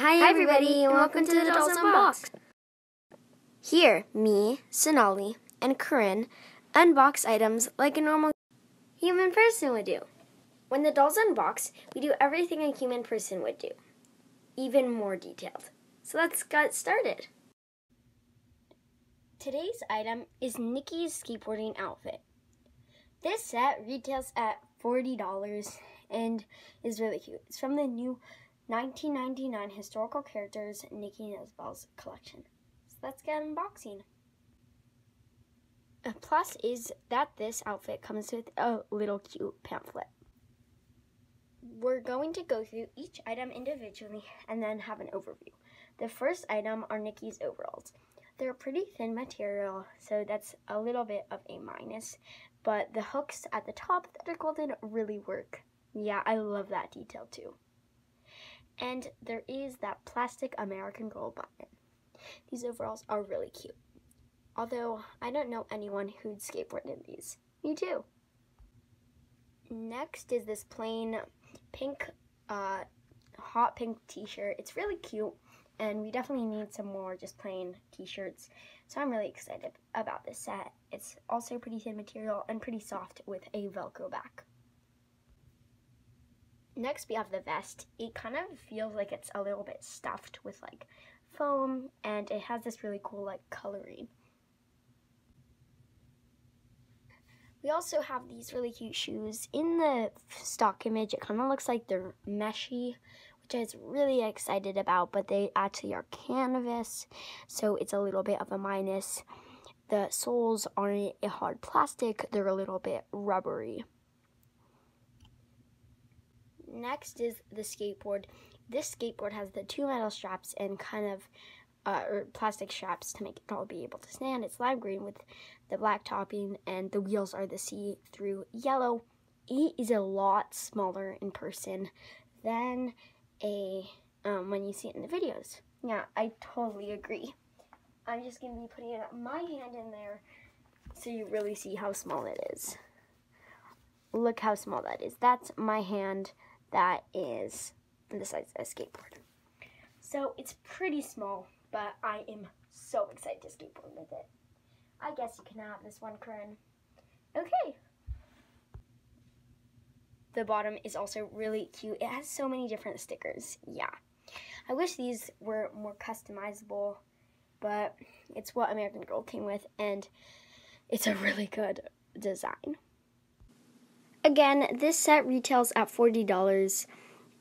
Hi, everybody, and welcome to the Dolls Unboxed. Here, me, Sonali, and Corinne unbox items like a normal human person would do. When the dolls unbox, we do everything a human person would do, even more detailed. So let's get started. Today's item is Nicki's skateboarding outfit. This set retails at $40 and is really cute. It's from the new 1999 Historical Characters Nicki Bells collection. So let's get unboxing. A plus is that this outfit comes with a little cute pamphlet. We're going to go through each item individually and then have an overview. The first item are Nicki's overalls. They're pretty thin material, so that's a little bit of a minus, but the hooks at the top that are golden really work. Yeah, I love that detail too. And there is that plastic American Girl button. These overalls are really cute. Although I don't know anyone who'd skateboard in these. Me too. Next is this plain pink, uh, hot pink t-shirt. It's really cute and we definitely need some more just plain t-shirts. So I'm really excited about this set. It's also pretty thin material and pretty soft with a velcro back. Next we have the vest. It kind of feels like it's a little bit stuffed with like foam and it has this really cool like coloring. We also have these really cute shoes. In the stock image, it kind of looks like they're meshy, which I was really excited about, but they actually are canvas, so it's a little bit of a minus. The soles aren't a hard plastic, they're a little bit rubbery. Next is the skateboard. This skateboard has the two metal straps and kind of uh, or plastic straps to make it all be able to stand. It's lime green with the black topping, and the wheels are the see-through yellow. It is a lot smaller in person than a um, when you see it in the videos. Yeah, I totally agree. I'm just going to be putting my hand in there so you really see how small it is. Look how small that is. That's my hand that is the size of a skateboard. So it's pretty small, but I am so excited to skateboard with it. I guess you can have this one, Corinne. Okay. The bottom is also really cute. It has so many different stickers. Yeah. I wish these were more customizable, but it's what American Girl came with, and it's a really good design. Again, this set retails at $40,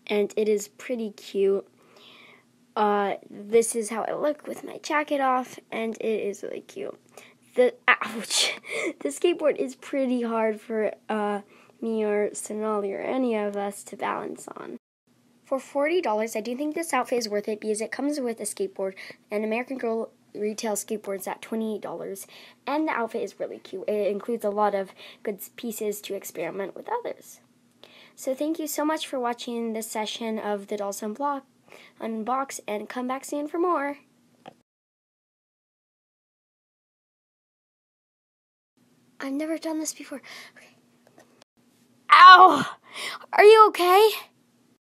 and it is pretty cute. Uh, this is how I look with my jacket off, and it is really cute. The ouch, the skateboard is pretty hard for uh, me or Sonali or any of us to balance on. For $40, I do think this outfit is worth it because it comes with a skateboard, an American Girl retail skateboards at $28, and the outfit is really cute. It includes a lot of good pieces to experiment with others. So thank you so much for watching this session of the Dolls Unblock, Unbox, and come back soon for more. I've never done this before. Okay. Ow! Are you okay?